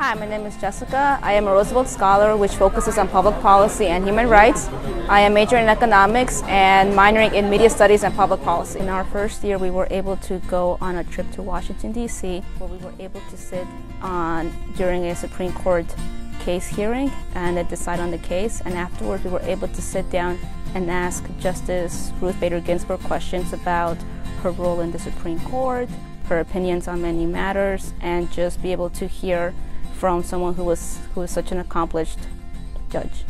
Hi, my name is Jessica. I am a Roosevelt Scholar which focuses on public policy and human rights. I am majoring in economics and minoring in media studies and public policy. In our first year, we were able to go on a trip to Washington, D.C., where we were able to sit on during a Supreme Court case hearing and decide on the case. And afterwards, we were able to sit down and ask Justice Ruth Bader Ginsburg questions about her role in the Supreme Court, her opinions on many matters, and just be able to hear from someone who was who was such an accomplished judge.